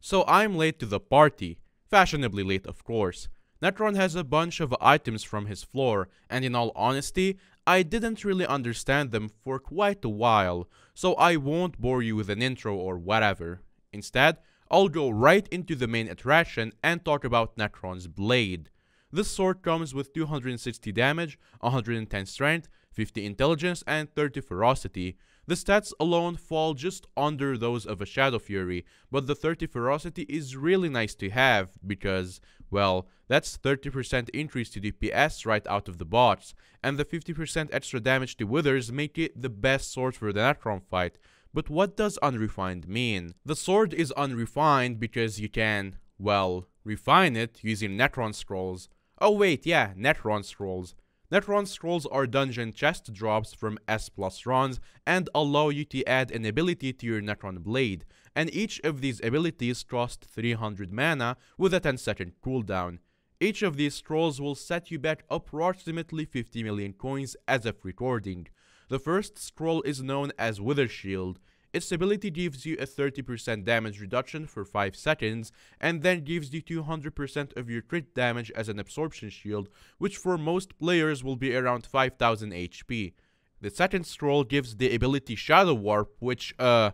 So I'm late to the party. Fashionably late, of course. Necron has a bunch of items from his floor, and in all honesty, I didn't really understand them for quite a while, so I won't bore you with an intro or whatever. Instead, I'll go right into the main attraction and talk about Necron's blade. This sword comes with 260 damage, 110 strength, 50 intelligence, and 30 ferocity. The stats alone fall just under those of a Shadow Fury, but the 30 ferocity is really nice to have because, well, that's 30% increase to DPS right out of the box, and the 50% extra damage to Withers make it the best sword for the Necron fight. But what does unrefined mean? The sword is unrefined because you can, well, refine it using Necron scrolls. Oh wait, yeah, Necron scrolls. Necron scrolls are dungeon chest drops from S plus runs and allow you to add an ability to your Necron blade, and each of these abilities cost 300 mana with a 10 second cooldown. Each of these scrolls will set you back approximately 50 million coins as of recording. The first scroll is known as Wither Shield. Its ability gives you a 30% damage reduction for 5 seconds, and then gives you 200% of your crit damage as an absorption shield, which for most players will be around 5000 HP. The second scroll gives the ability Shadow Warp, which, uh,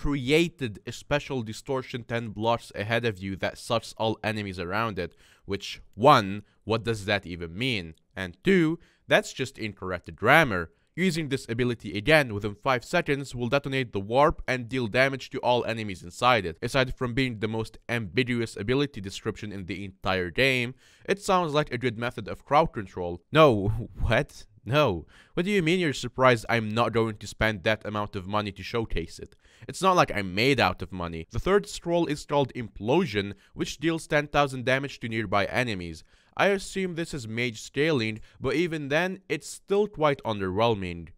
created a special distortion 10 blocks ahead of you that sucks all enemies around it, which, 1, what does that even mean? And 2, that's just incorrect grammar. Using this ability again within 5 seconds will detonate the warp and deal damage to all enemies inside it. Aside from being the most ambiguous ability description in the entire game, it sounds like a good method of crowd control. No, what? No. What do you mean you're surprised I'm not going to spend that amount of money to showcase it? It's not like I'm made out of money. The third scroll is called Implosion, which deals 10,000 damage to nearby enemies. I assume this is mage scaling, but even then, it's still quite underwhelming.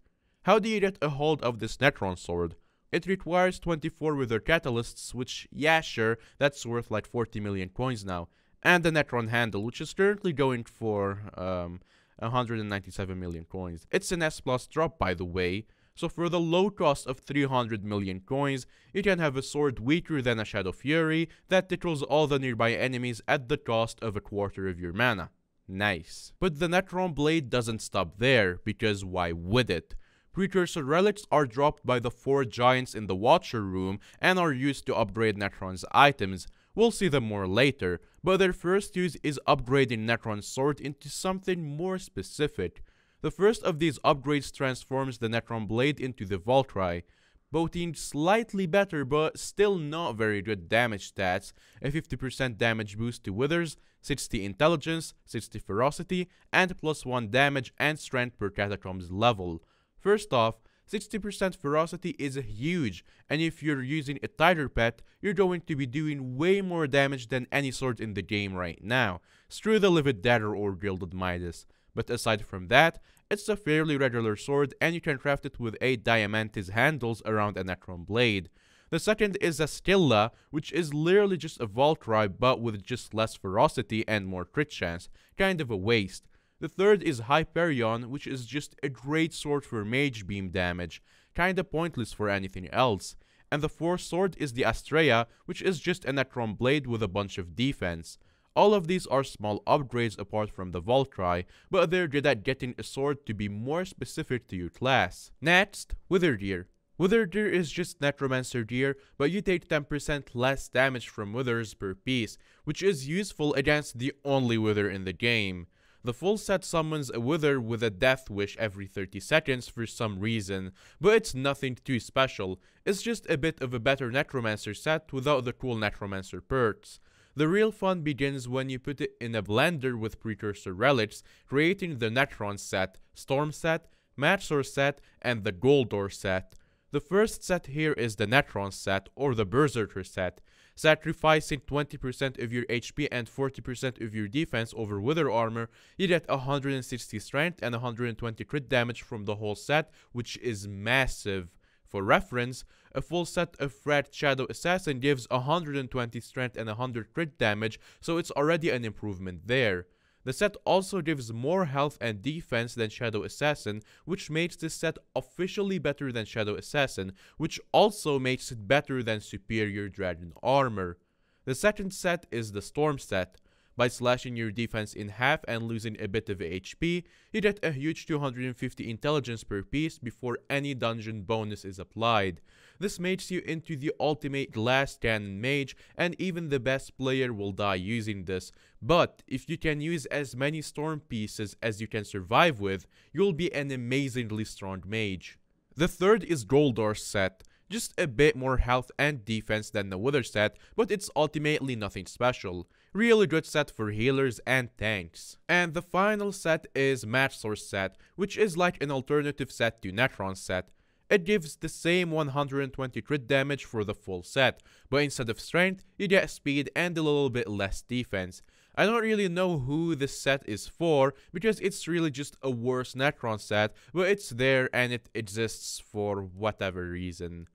How do you get a hold of this Necron sword? It requires 24 wither catalysts, which, yeah sure, that's worth like 40 million coins now. And the Necron handle, which is currently going for, um, 197 million coins. It's an S plus drop by the way, so for the low cost of 300 million coins, you can have a sword weaker than a Shadow Fury that tickles all the nearby enemies at the cost of a quarter of your mana. Nice. But the Necron Blade doesn't stop there, because why would it? Precursor relics are dropped by the four giants in the Watcher room and are used to upgrade Necron's items. We'll see them more later, but their first use is upgrading Necron's sword into something more specific. The first of these upgrades transforms the Necron blade into the Valkyrie, boasting slightly better but still not very good damage stats, a 50% damage boost to withers, 60 intelligence, 60 ferocity, and plus 1 damage and strength per catacombs level. First off, 60% ferocity is huge, and if you're using a tiger pet, you're going to be doing way more damage than any sword in the game right now. Screw the Livid Dagger or Gilded Midas. But aside from that, it's a fairly regular sword and you can craft it with 8 Diamante's handles around a Necron blade. The second is a Scylla, which is literally just a Valkyrie but with just less ferocity and more crit chance, kind of a waste. The third is Hyperion, which is just a great sword for mage beam damage, kinda pointless for anything else. And the fourth sword is the Astraea, which is just a Necron blade with a bunch of defense. All of these are small upgrades apart from the Valkyrie, but they're good at getting a sword to be more specific to your class. Next, Wither Gear. Wither Gear is just Necromancer gear, but you take 10% less damage from withers per piece, which is useful against the only wither in the game. The full set summons a wither with a death wish every 30 seconds for some reason, but it's nothing too special, it's just a bit of a better necromancer set without the cool necromancer perks. The real fun begins when you put it in a blender with precursor relics, creating the Necron set, Storm set, Maxor set, and the Goldor set. The first set here is the Necron set, or the Berserker set, sacrificing 20% of your HP and 40% of your defense over Wither Armor, you get 160 strength and 120 crit damage from the whole set, which is massive. For reference, a full set of Red Shadow Assassin gives 120 strength and 100 crit damage, so it's already an improvement there. The set also gives more health and defense than Shadow Assassin, which makes this set officially better than Shadow Assassin, which also makes it better than Superior Dragon Armor. The second set is the Storm set. By slashing your defense in half and losing a bit of HP, you get a huge 250 intelligence per piece before any dungeon bonus is applied. This makes you into the ultimate glass cannon mage and even the best player will die using this. But if you can use as many storm pieces as you can survive with, you'll be an amazingly strong mage. The third is Goldor's set. Just a bit more health and defense than the Wither set, but it's ultimately nothing special. Really good set for healers and tanks. And the final set is Maxor's set, which is like an alternative set to Necron set. It gives the same 120 crit damage for the full set, but instead of strength, you get speed and a little bit less defense. I don't really know who this set is for, because it's really just a worse Necron set, but it's there and it exists for whatever reason.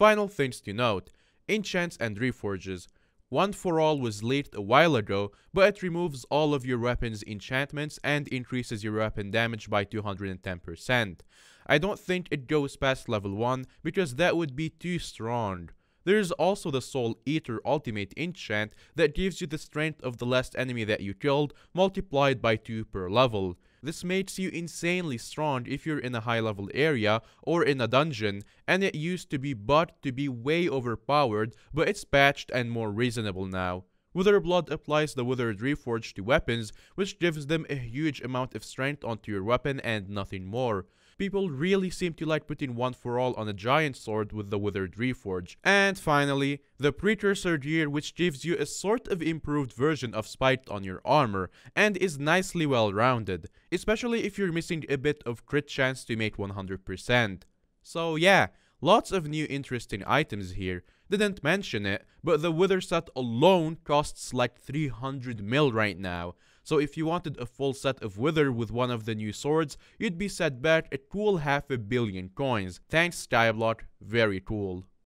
Final things to note, enchants and reforges. One for All was leaked a while ago, but it removes all of your weapon's enchantments and increases your weapon damage by 210%. I don't think it goes past level 1 because that would be too strong. There's also the Soul Eater ultimate enchant that gives you the strength of the last enemy that you killed multiplied by 2 per level. This makes you insanely strong if you're in a high level area or in a dungeon, and it used to be but to be way overpowered, but it's patched and more reasonable now. Wither Blood applies the Withered Reforge to weapons, which gives them a huge amount of strength onto your weapon and nothing more people really seem to like putting one for all on a giant sword with the Withered Reforge. And finally, the Precursor gear which gives you a sort of improved version of Spiked on your armor, and is nicely well rounded, especially if you're missing a bit of crit chance to make 100%. So yeah, lots of new interesting items here. Didn't mention it, but the Wither set alone costs like 300 mil right now. So if you wanted a full set of Wither with one of the new swords, you'd be set back a cool half a billion coins. Thanks Skyblock, very cool.